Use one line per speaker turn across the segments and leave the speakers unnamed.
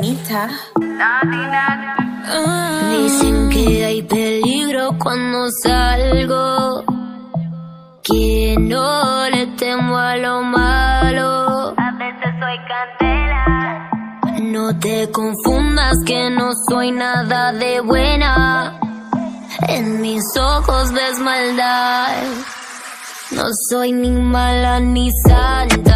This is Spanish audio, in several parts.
Anita.
Dicen que hay peligro cuando salgo. Que no le temo a lo malo.
A veces soy candela.
No te confundas que no soy nada de buena. En mis ojos ves maldad. No soy ni mala ni santa.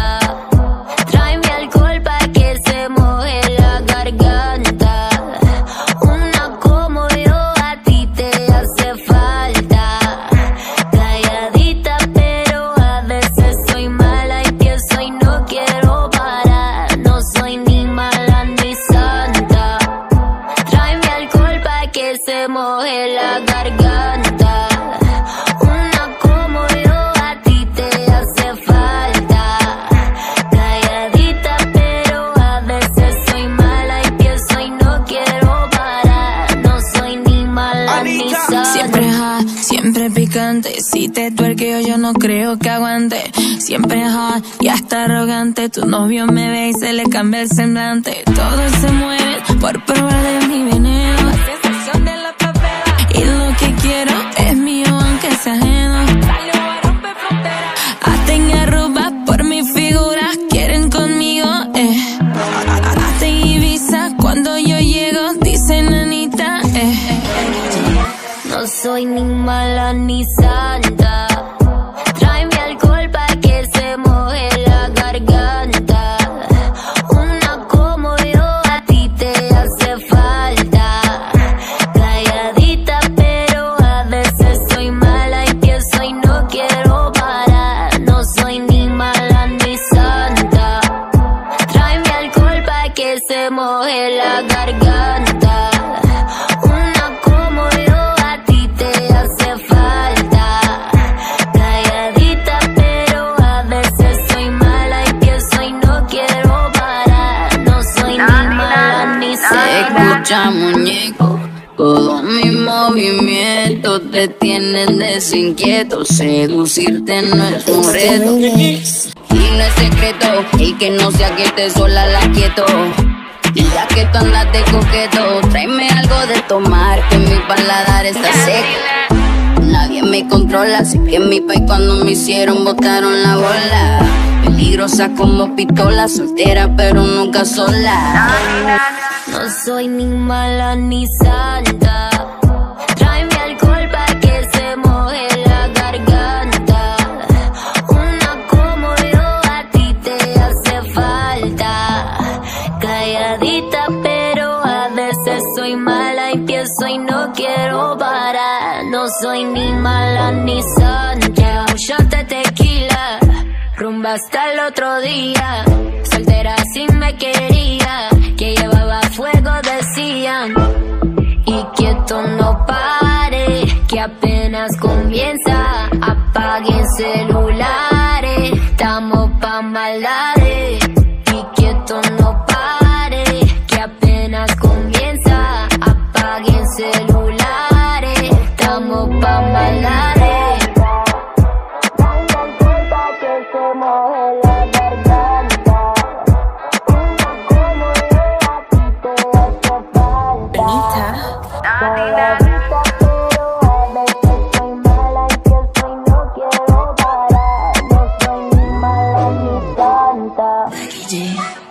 Que se moje la garganta. Una como yo a ti te hace falta. Calladita, pero a veces soy mala y pienso y no quiero parar. No soy ni mala ni santa.
Siempre hot, siempre picante. Si te tuerqueo, yo no creo que aguante. Siempre hot y hasta arrogante. Tu novio me ve y se le cambia el semblante. Todo se mueve por probar de mi veneno.
Ni mala ni santa. Tráeme alcohol para que se moje la garganta. Una como yo a ti te hace falta. Calladita, pero a veces soy mala y pienso y no quiero parar. No soy ni mala ni santa. Tráeme alcohol para que se moje la garganta.
Escucha, muñeco. Todos mis movimientos te tienen desinquieto. Seducirte no es un reto. Y no es secreto. Y que no sea que te sola la quieto. Y ya que tú andas de coqueto, tráeme algo de tomar. Que mi paladar está seco. Nadie me controla. Sé que en mi país cuando me hicieron botaron la bola. Peligrosa como pistola, soltera pero nunca sola.
No soy ni mala ni santa. Tráeme alcohol para que se moje la garganta. Una como yo a ti te hace falta. Calladita, pero a veces soy mala y pienso y no quiero parar. No soy ni mala ni santa. Un shot de tequila. Rumba hasta el otro día. Soltera si me quería. Que llevaba y quieto no pare, que apenas comienza. Apaguen celulares, estamos pa' maldades. 感觉。